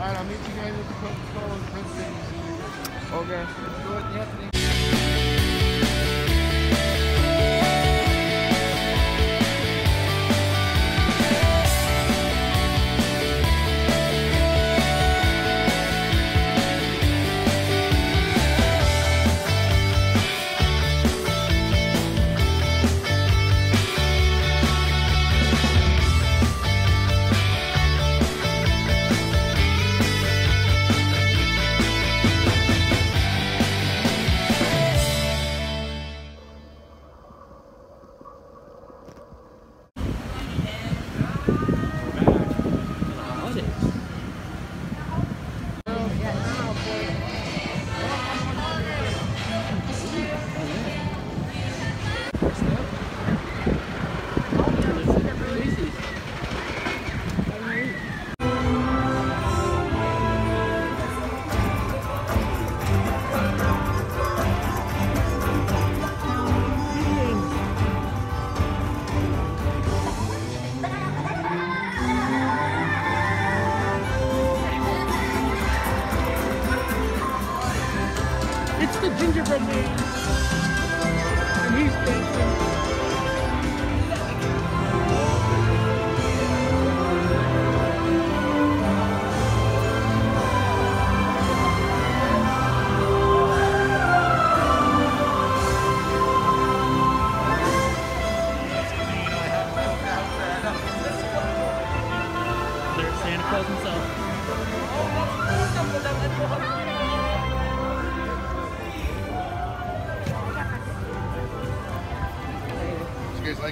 Alright, I'll meet you guys at the Coca-Cola and Princeton. Okay.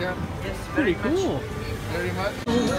Guys like? Pretty cool. Very much.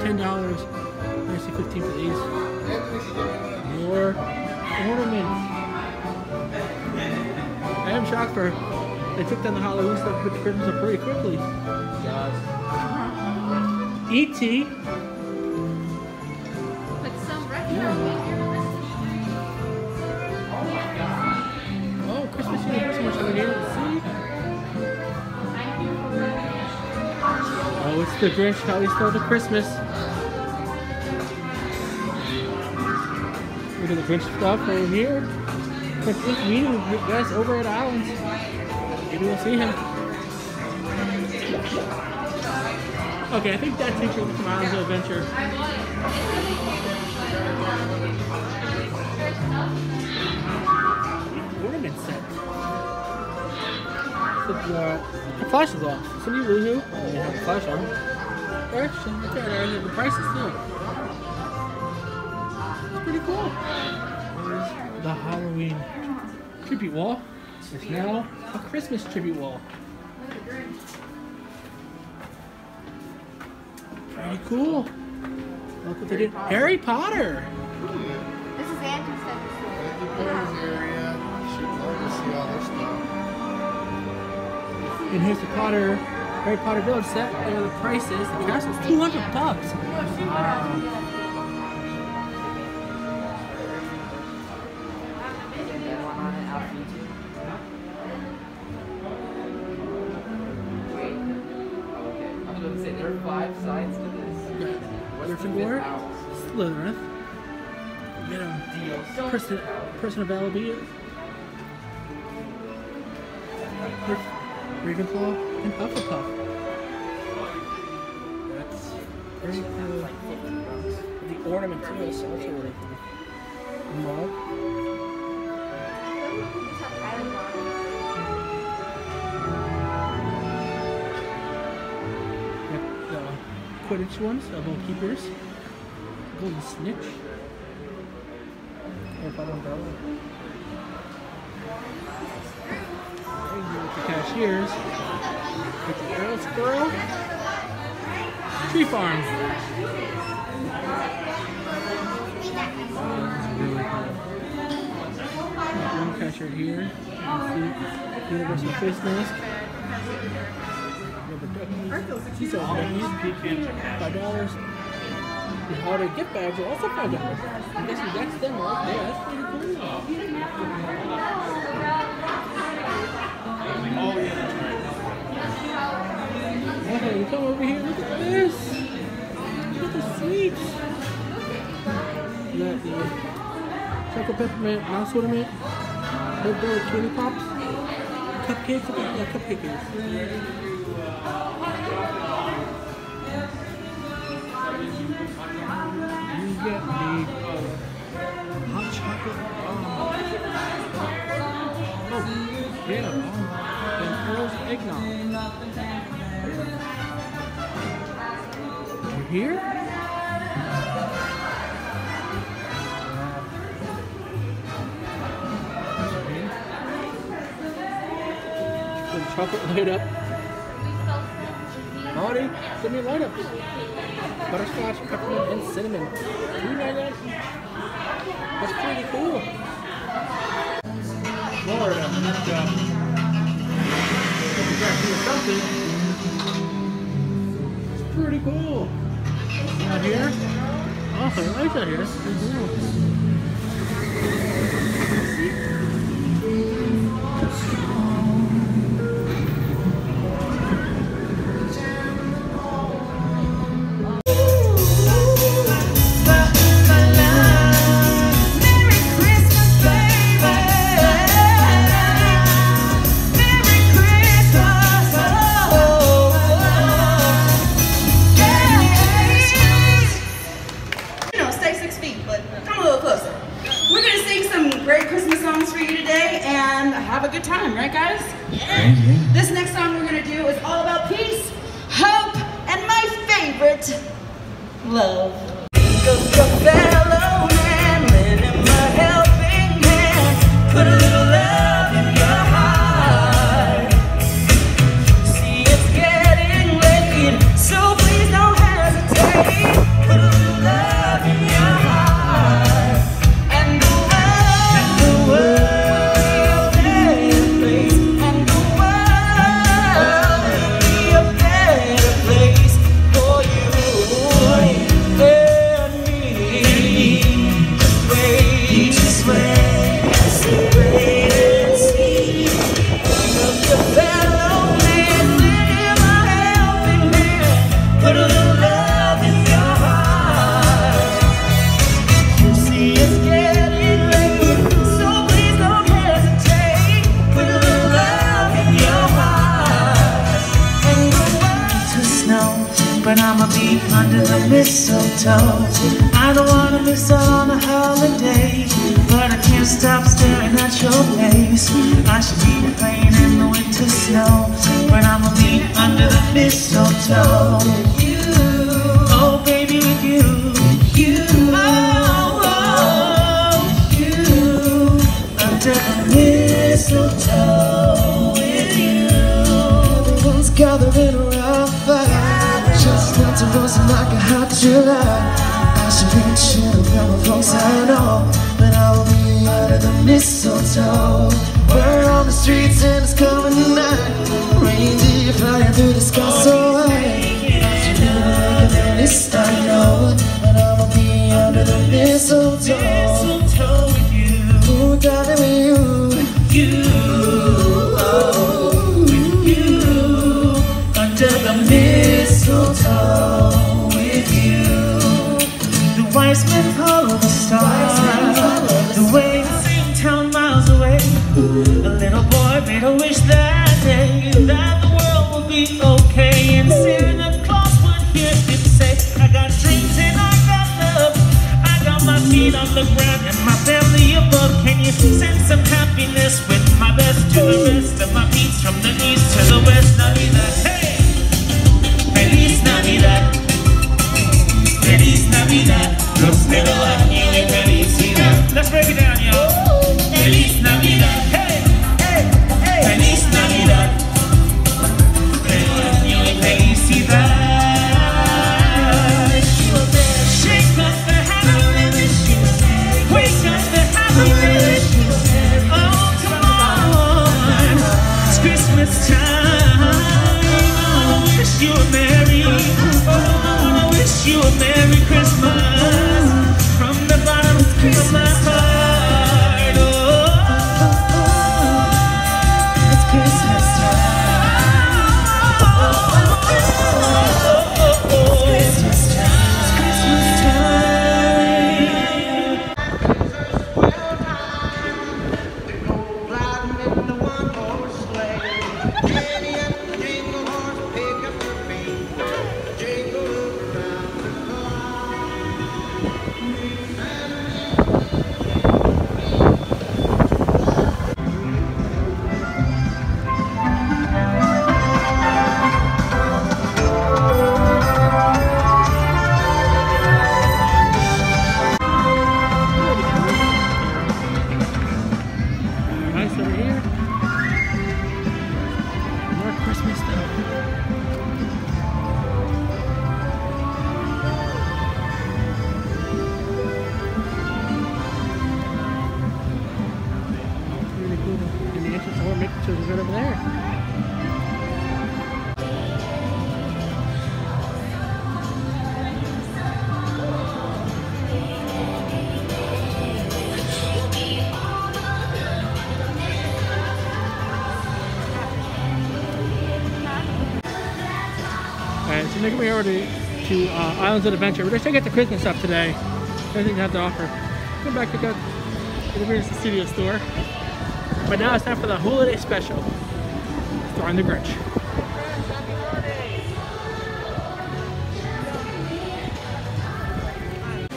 Ten dollars. I see fifteen for these. More ornaments. I am shocked for they took down the Halloween stuff and put the Christmas up pretty quickly. E.T. But some retro Oh, Christmas University over here. See? Oh, it's the Grinch. How he stole the Christmas. At the Grinch stuff over here. Christmas meeting with guys over at Islands. Maybe we'll see him. Okay, I think that's it from Islands of Adventure. Ornament set. So, uh, the flash is off. Some of you Woohoo, they have the flash on. Actually, look at the prices too. It's cool. There's the Halloween tribute wall. It's now a Christmas tribute wall. Pretty cool. Look what they did. Harry Potter. This is Andrew's episode. Thank you, area. Should love to see all this stuff. And here's the Potter, Harry Potter Village set. There are the prices. The castle's 200 bucks. I person, person availability. Ravenclaw and Hufflepuff. That's very cool. The ornament too, so that's really cool. Mug. Just have island on it. Yep, the Quidditch ones, the little keepers. Golden snitch. Don't know. There you with the cashiers. With the Squirrel. Tree Farm. One cashier here. Universal Face Mask. Are duckies. Five dollars. The holiday gift bags are also five dollars. I guess that's them right there. That's pretty cool. Oh, hey, come over here. Look at this. Look at the sweets. Got the chocolate peppermint mouse ornament. Red velvet candy pops. Cupcakes. Look at that cupcake is. You get the hot chocolate. Oh, oh yeah. Oh. And Earl's eggnog. You? Put chocolate light up. Marty, give me a light up. Butterscotch, peppermint, and cinnamon. Nine each. That's pretty cool. Florida, good job. You something. It's pretty cool. Out here? Oh, I like that here. Pretty cool. Great Christmas songs for you today and have a good time, right, guys? Yeah. This next song we're gonna do is all about peace, hope, and my favorite, love. But I'ma be under the mistletoe. I don't wanna miss out on the holiday, but I can't stop staring at your face. I should be playing in the winter snow, but I'ma be under the mistletoe. You, oh baby, with you, you, oh, oh, you, under the mistletoe with you. Everyone's gathering around like a hot July I should be chill, grab my folks I know But I will be under the mistletoe. We're on the streets and it's coming tonight Reindeer flying through the sky so high I should be like a list I know. But I will be under the mistletoe. Mistletoe with you. Ooh, darling, with you. With you, over there. Alright, so making way over to, to uh, Islands of Adventure. We're just gonna get the Christmas stuff today. Everything they have to offer. Come back to to the Reader's Studio store. But now it's time for the holiday special. Throwing the Grinch.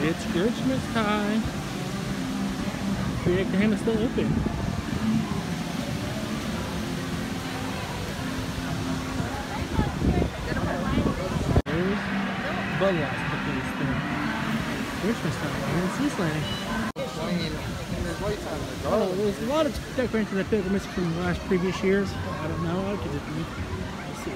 It's Grinchmas time. The hand is still open. There's place there. Christmas time. And it's Seuss Landing. There's lights on the Oh, there's a lot of decorations I like are missing from last previous years. I don't know. I could just. Let's see.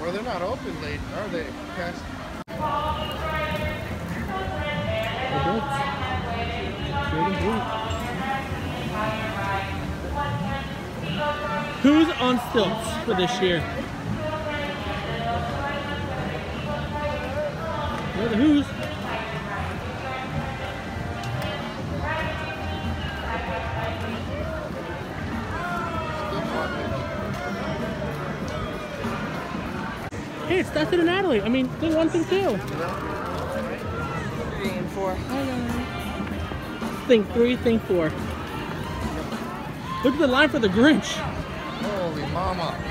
Well, they're not open late, are they? Past The beds. Creating blue. Who's on stilts for this year? The who's? Hey, it's Dustin and Natalie. I mean, thing one, thing two. Three and four. Thing three, thing four. Look at the line for the Grinch. Holy mama. I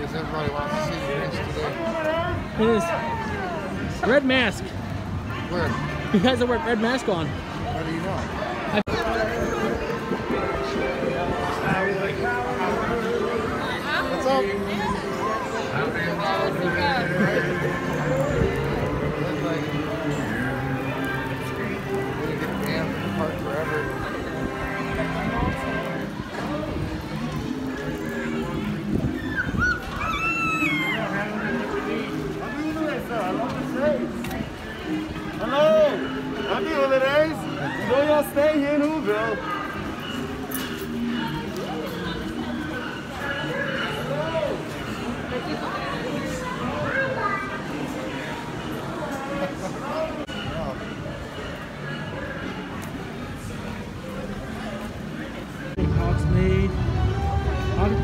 guess everybody wants to see the Grinch today. It is red mask. Where? You guys have a red mask on.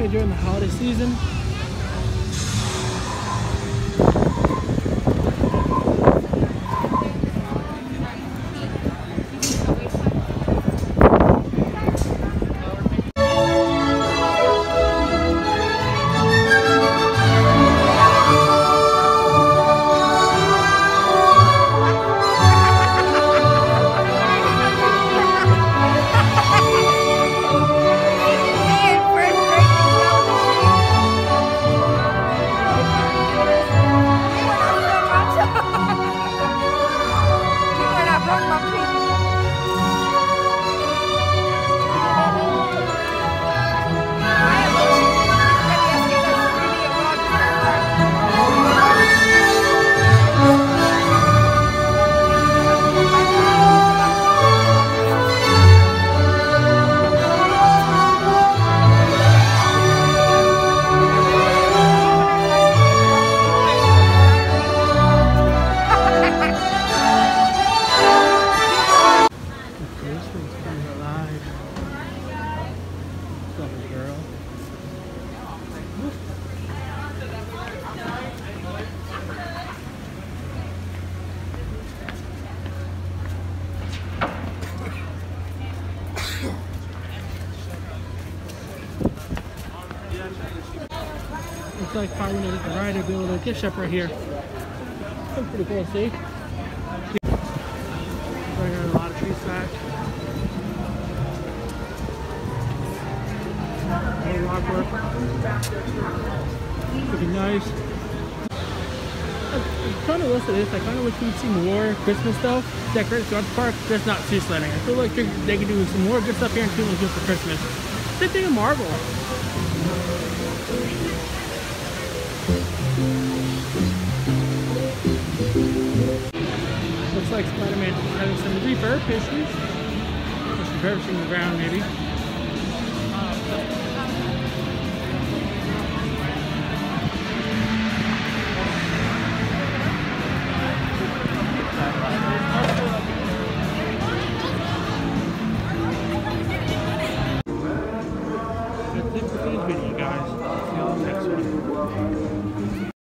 During the holiday season. Like probably when the rider build a gift shop right here. That's pretty cool see. Right here, a lot of tree stacks. More rock work. Looking nice. I'm kind of listen to this. I kind of wish we'd see more Christmas stuff decorated throughout the park. Just not sea sledding. I feel like they, could do some more good stuff here in Toonley just for Christmas. Same thing in Marvel. Looks like Spider-Man is having some refurb issues. Just refurbishing the ground, maybe.